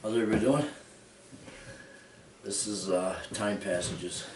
How's everybody doing? This is uh, Time Passages.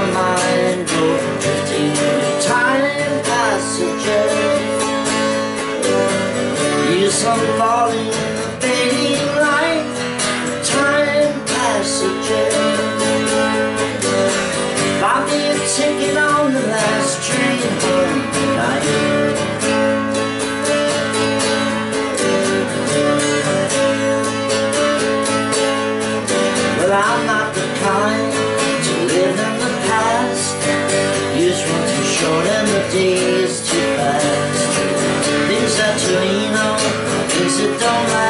my mind Go drifting time passages falling short and the day is too fast Things that you know, things that don't last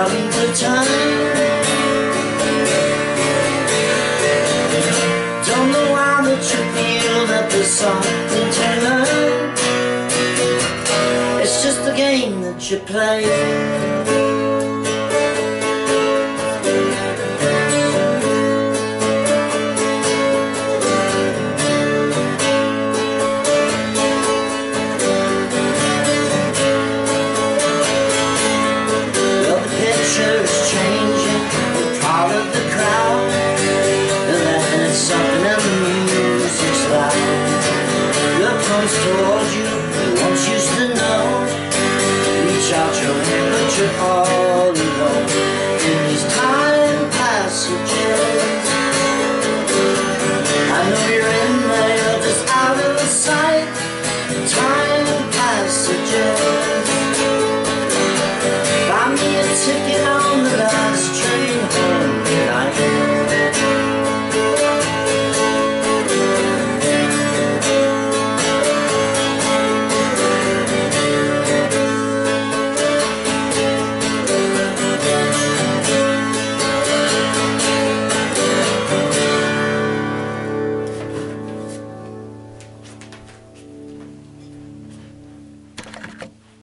starting to turn Don't know why that you feel that there's something to learn It's just a game that you play. destroy